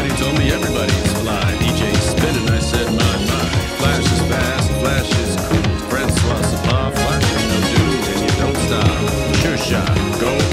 Everybody told me everybody's fly. DJ spin and I said, my, my. Flash is fast, flash is cool. Francois Sapin, flashing no dude, and you don't stop. Sure shot, go